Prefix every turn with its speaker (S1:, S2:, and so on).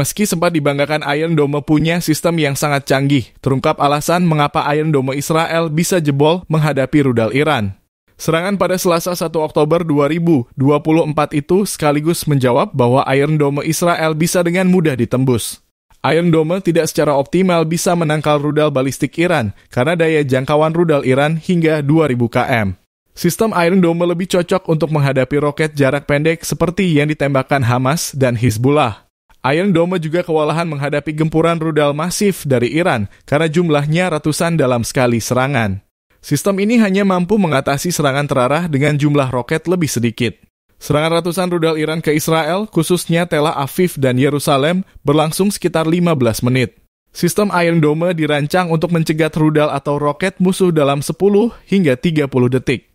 S1: Meski sempat dibanggakan Iron Dome punya sistem yang sangat canggih, terungkap alasan mengapa Iron Dome Israel bisa jebol menghadapi rudal Iran. Serangan pada Selasa 1 Oktober 2024 itu sekaligus menjawab bahwa Iron Dome Israel bisa dengan mudah ditembus. Iron Dome tidak secara optimal bisa menangkal rudal balistik Iran karena daya jangkauan rudal Iran hingga 2000 km. Sistem Iron Dome lebih cocok untuk menghadapi roket jarak pendek seperti yang ditembakkan Hamas dan Hizbullah. Iron Dome juga kewalahan menghadapi gempuran rudal masif dari Iran karena jumlahnya ratusan dalam sekali serangan. Sistem ini hanya mampu mengatasi serangan terarah dengan jumlah roket lebih sedikit. Serangan ratusan rudal Iran ke Israel, khususnya Tel Aviv dan Yerusalem, berlangsung sekitar 15 menit. Sistem Iron Dome dirancang untuk mencegat rudal atau roket musuh dalam 10 hingga 30 detik.